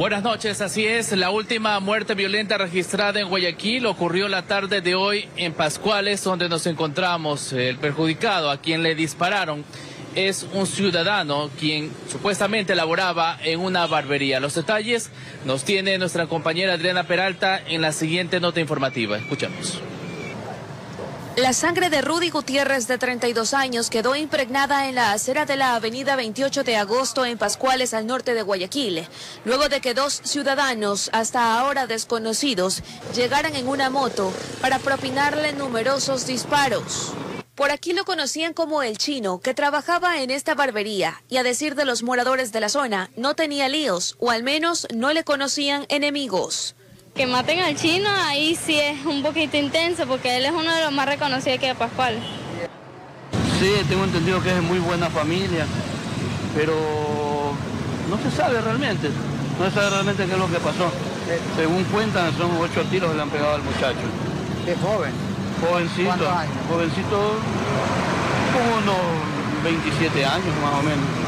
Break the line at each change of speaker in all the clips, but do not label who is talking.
Buenas noches, así es. La última muerte violenta registrada en Guayaquil ocurrió la tarde de hoy en Pascuales, donde nos encontramos. El perjudicado a quien le dispararon es un ciudadano quien supuestamente laboraba en una barbería. Los detalles nos tiene nuestra compañera Adriana Peralta en la siguiente nota informativa. Escuchamos.
La sangre de Rudy Gutiérrez, de 32 años, quedó impregnada en la acera de la avenida 28 de agosto en Pascuales, al norte de Guayaquil, luego de que dos ciudadanos, hasta ahora desconocidos, llegaran en una moto para propinarle numerosos disparos. Por aquí lo conocían como el chino, que trabajaba en esta barbería y a decir de los moradores de la zona, no tenía líos, o al menos no le conocían enemigos.
Que maten al chino, ahí sí es un poquito intenso, porque él es uno de los más reconocidos que de Pascual.
Sí, tengo entendido que es de muy buena familia, pero no se sabe realmente, no se sabe realmente qué es lo que pasó. Según cuentan, son ocho tiros que le han pegado al muchacho.
¿Qué joven?
Jovencito,
¿Cuántos años?
jovencito, como unos 27 años más o menos.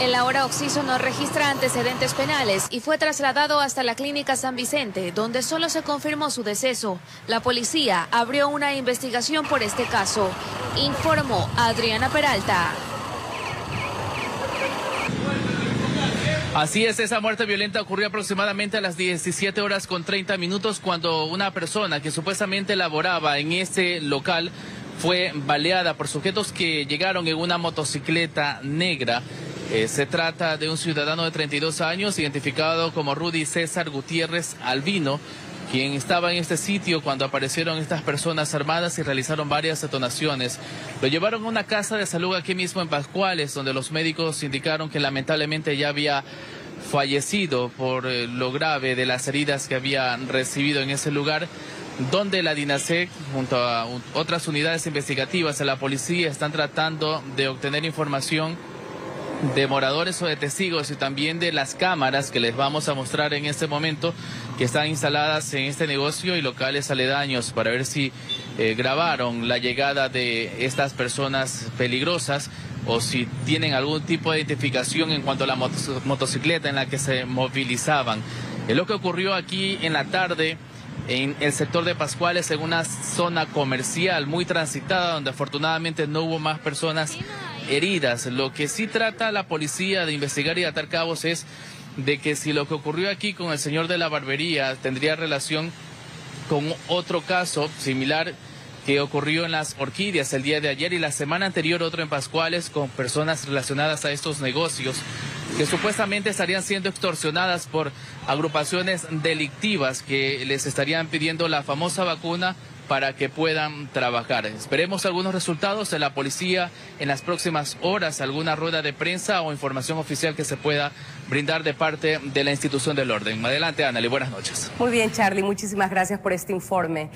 El ahora Oxiso no registra antecedentes penales y fue trasladado hasta la clínica San Vicente, donde solo se confirmó su deceso. La policía abrió una investigación por este caso. Informó Adriana Peralta.
Así es, esa muerte violenta ocurrió aproximadamente a las 17 horas con 30 minutos cuando una persona que supuestamente laboraba en ese local fue baleada por sujetos que llegaron en una motocicleta negra. Eh, se trata de un ciudadano de 32 años identificado como Rudy César Gutiérrez Albino, quien estaba en este sitio cuando aparecieron estas personas armadas y realizaron varias detonaciones. Lo llevaron a una casa de salud aquí mismo en Pascuales, donde los médicos indicaron que lamentablemente ya había fallecido por eh, lo grave de las heridas que había recibido en ese lugar donde la DINASEC, junto a otras unidades investigativas de la policía, están tratando de obtener información de moradores o de testigos y también de las cámaras que les vamos a mostrar en este momento que están instaladas en este negocio y locales aledaños para ver si eh, grabaron la llegada de estas personas peligrosas o si tienen algún tipo de identificación en cuanto a la motos- motocicleta en la que se movilizaban. Es lo que ocurrió aquí en la tarde en el sector de Pascuales, en una zona comercial muy transitada, donde afortunadamente no hubo más personas heridas. Lo que sí trata la policía de investigar y atar cabos es de que si lo que ocurrió aquí con el señor de la barbería tendría relación con otro caso similar que ocurrió en las orquídeas el día de ayer y la semana anterior otro en Pascuales con personas relacionadas a estos negocios que supuestamente estarían siendo extorsionadas por agrupaciones delictivas que les estarían pidiendo la famosa vacuna para que puedan trabajar. Esperemos algunos resultados de la policía en las próximas horas, alguna rueda de prensa o información oficial que se pueda brindar de parte de la institución del orden. Adelante, Ana, buenas noches.
Muy bien, Charlie, muchísimas gracias por este informe.